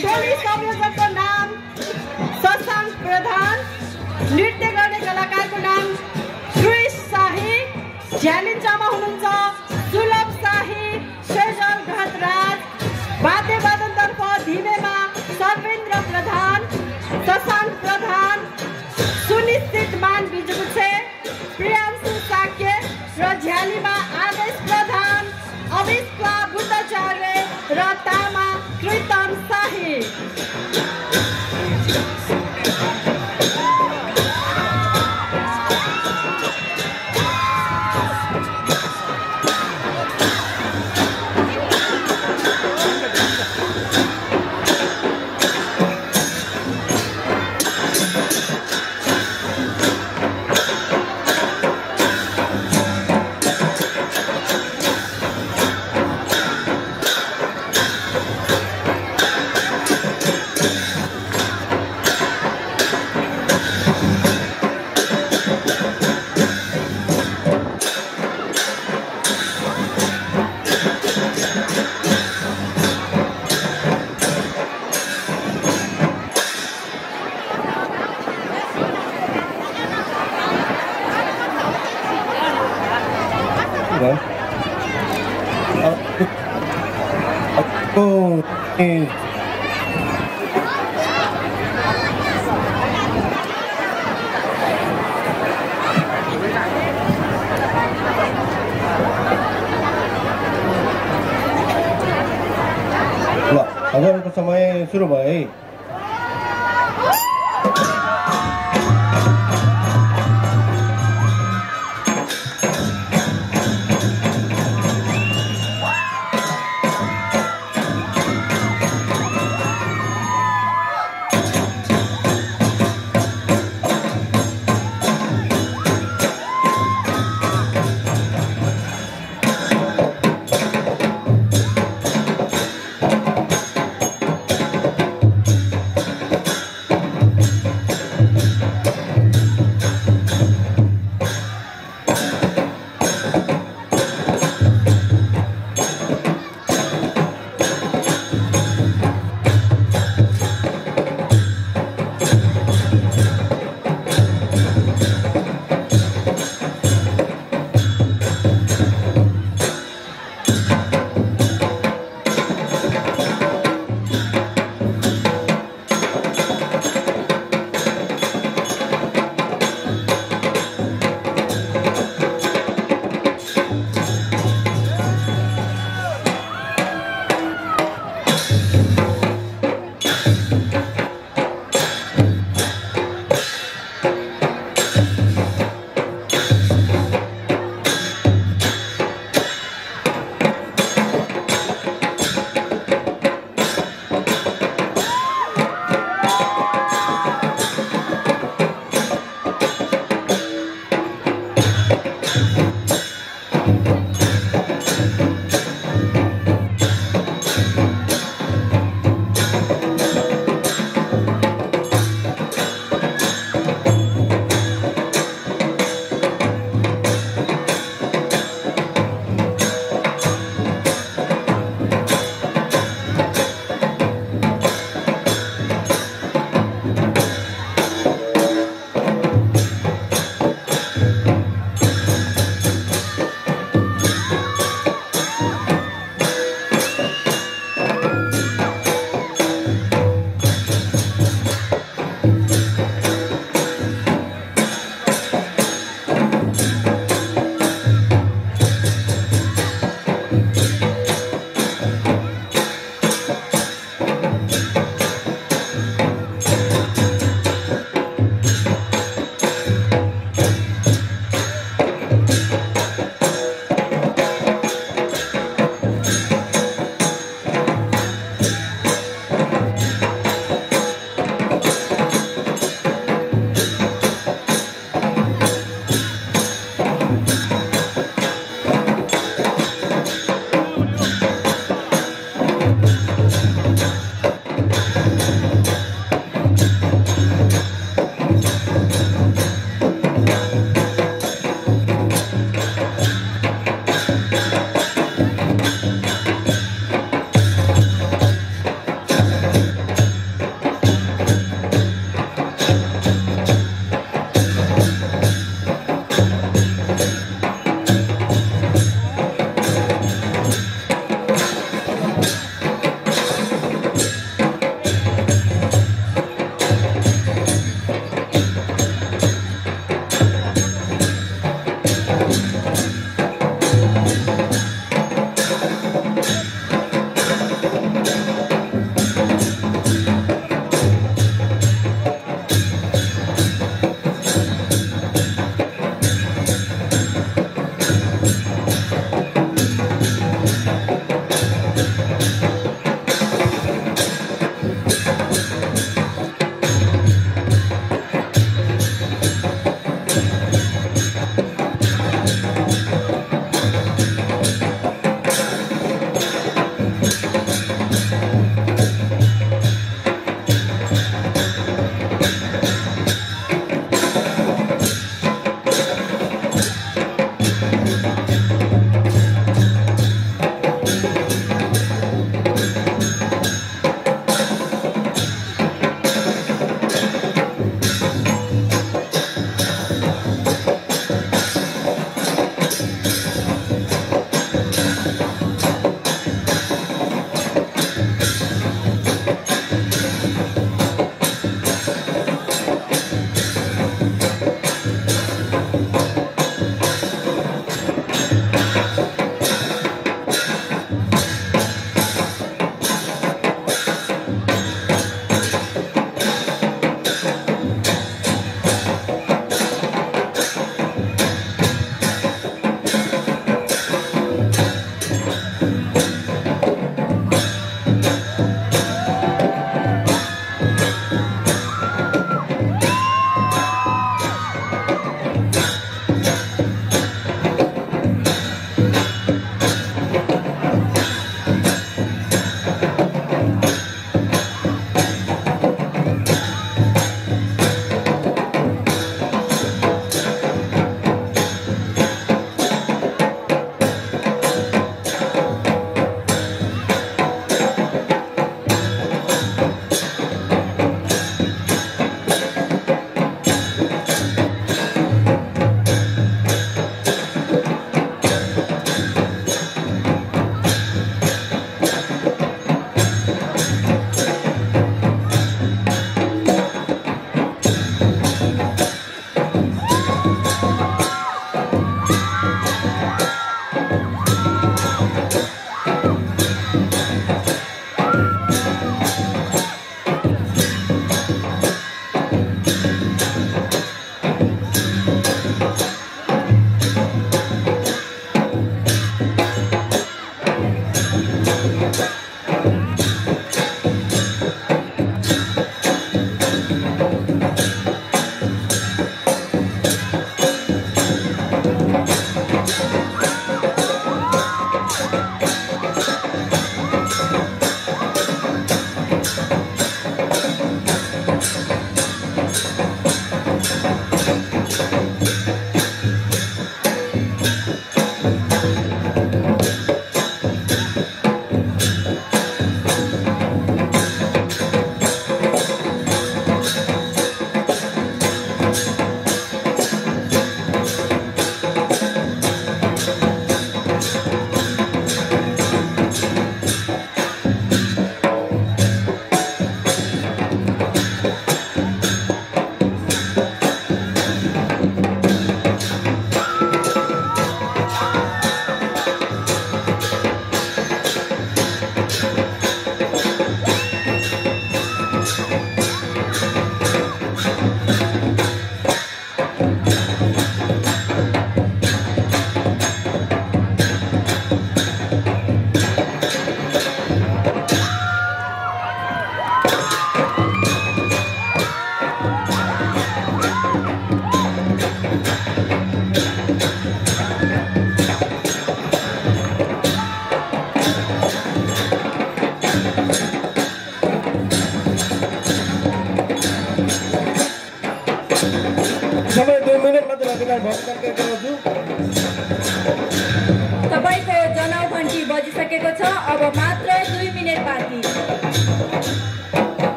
टोली संयोजकको नाम शशाङ्क प्रधान नृत्य गर्ने कलाकारको नाम क्रिस शाही झ्यालिन्चामा हुनुहुन्छ सुलभ शाही सेजल घतराज वाद्यवादनतर्फ धिमेमा सर्वेन्द्र प्रधान शशाङ्क प्रधान सुनिश्चित मान बिजुकुछे प्रियांशु साक्य र झ्यालीमा आदेश प्रधान अविस्वा बुद्धाचार्य र ल हजुरहरूको समय सुरु भयो है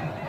up.